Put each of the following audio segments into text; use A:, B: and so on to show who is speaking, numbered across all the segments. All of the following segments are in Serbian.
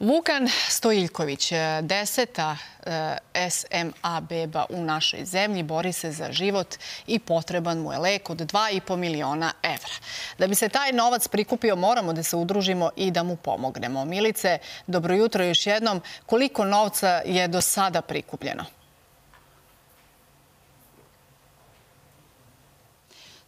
A: Vukan Stojiljković, deseta e, SMA beba u našoj zemlji, bori se za život i potreban mu je lek od 2,5 miliona evra. Da bi se taj novac prikupio, moramo da se udružimo i da mu pomognemo. Milice, dobro jutro još jednom. Koliko novca je do sada prikupljeno?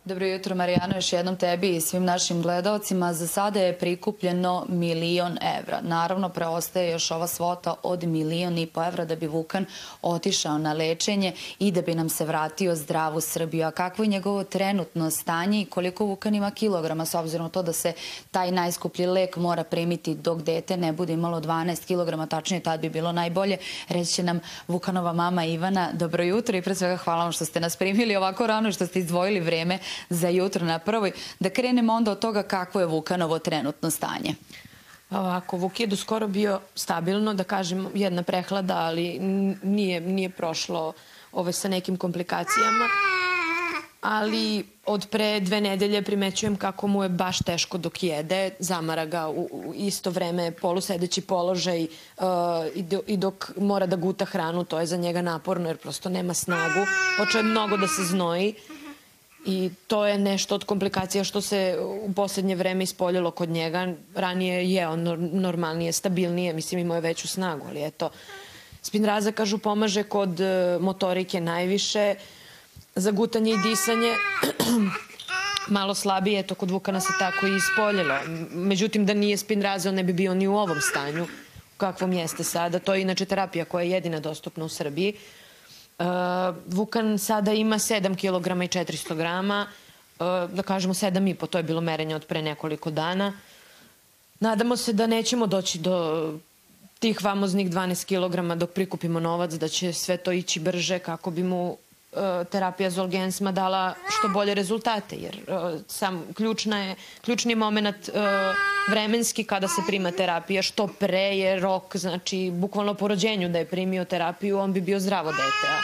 B: Dobro jutro, Marijano, još jednom tebi i svim našim gledalcima. Za sada je prikupljeno milion evra. Naravno, preostaje još ova svota od milion i po evra da bi Vukan otišao na lečenje i da bi nam se vratio zdravu Srbiju. A kakvo je njegovo trenutno stanje i koliko Vukan ima kilograma, s obzirom to da se taj najskuplji lek mora primiti dok dete ne bude imalo 12 kilograma, tačnije tad bi bilo najbolje. Reći nam Vukanova mama Ivana. Dobro jutro i pre svega hvala vam što ste nas primili ovako rano i što ste izdvojili vreme za jutro na prvoj. Da krenemo onda od toga kakvo je Vukanovo trenutno stanje.
C: Ovako, Vuk je do skoro bio stabilno, da kažem, jedna prehlada, ali nije, nije prošlo ove sa nekim komplikacijama. Ali od pre dve nedelje primećujem kako mu je baš teško dok jede, zamara ga u, u isto vreme polusedeći položaj uh, i, do, i dok mora da guta hranu, to je za njega naporno jer prosto nema snagu, počeo je mnogo da se znoji. I to je nešto od komplikacija što se u poslednje vreme ispoljilo kod njega. Ranije je on normalnije, stabilnije, mislim imao je veću snagu, ali eto, spinraza, kažu, pomaže kod e, motorike najviše, za gutanje i disanje malo slabije, eto, kod Vukana se tako i ispoljilo. Međutim, da nije spinraza, on ne bi bio ni u ovom stanju kakvom jeste sada. To je inače terapija koja je jedina dostupna u Srbiji. Vukan sada ima 7 kg i 400 grama, uh, da kažemo 7,5, to je bilo merenje od pre nekoliko dana. Nadamo se da nećemo doći do tih famoznih 12 kg dok prikupimo novac, da će sve to ići brže kako bi mu terapija Zolgensma dala što bolje rezultate, jer e, sam ključna je, ključni moment e, vremenski kada se prima terapija, što pre je rok, znači bukvalno po rođenju da je primio terapiju, on bi bio zdravo dete, a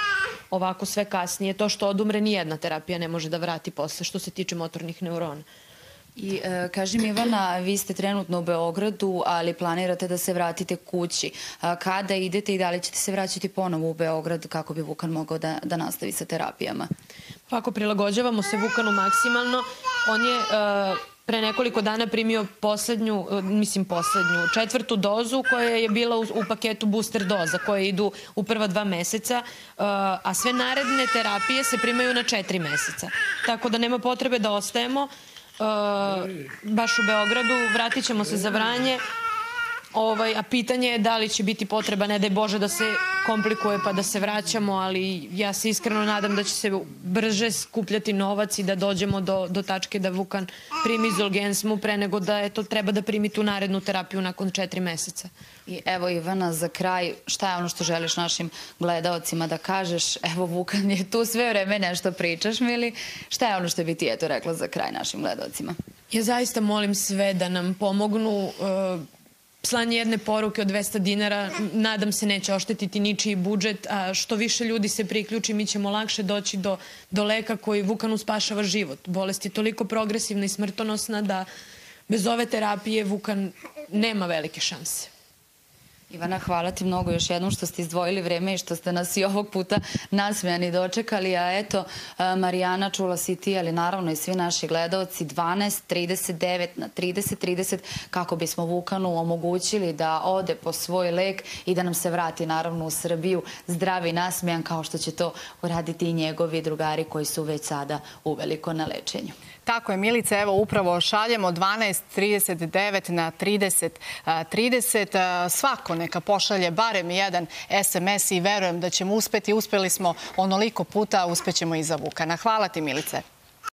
C: ovako sve kasnije, to što odumre nijedna terapija ne može da vrati posle što se tiče motornih neurona.
B: I e, kaži mi Ivana, vi ste trenutno u Beogradu, ali planirate da se vratite kući. A, kada idete i da li ćete se vraćati ponovo u Beograd kako bi Vukan mogao da, da nastavi sa terapijama?
C: Ako prilagođavamo se Vukanu maksimalno, on je e, pre nekoliko dana primio poslednju, e, mislim poslednju, četvrtu dozu koja je bila u, paketu booster doza koje idu u prva dva meseca, e, a sve naredne terapije se primaju na četiri meseca. Tako da nema potrebe da ostajemo. Uh, baš u Beogradu. Vratit ćemo se za Vranje. Ovaj, a pitanje je da li će biti potreba, ne daj Bože, da se komplikuje pa da se vraćamo, ali ja se iskreno nadam da će se brže skupljati novac i da dođemo do, do tačke da Vukan primi Zolgensmu pre nego da eto, treba da primi tu narednu terapiju nakon četiri meseca.
B: I evo Ivana, za kraj, šta je ono što želiš našim gledaocima da kažeš? Evo Vukan je tu sve vreme nešto pričaš, Mili. Šta je ono što bi ti eto rekla za kraj našim gledaocima?
C: Ja zaista molim sve da nam pomognu uh, slanje jedne poruke od 200 dinara, nadam se neće oštetiti ničiji budžet, a što više ljudi se priključi, mi ćemo lakše doći do, do leka koji Vukanu spašava život. Bolest je toliko progresivna i smrtonosna da bez ove terapije Vukan nema velike šanse.
B: Ivana, hvala ti mnogo još jednom što ste izdvojili vreme i što ste nas i ovog puta nasmejani dočekali. A eto, Marijana, čula si ti, ali naravno i svi naši gledalci, 12, 39 na 30, 30, kako bismo Vukanu omogućili da ode po svoj lek i da nam se vrati naravno u Srbiju zdravi nasmejan kao što će to uraditi i njegovi drugari koji su već sada uveliko na lečenju.
A: Tako je, Milice, evo upravo šaljemo 12.39 na 30.30. Svako neka pošalje barem jedan SMS i verujem da ćemo uspeti. Uspeli smo onoliko puta, uspećemo i za Vukana. Hvala ti, Milice.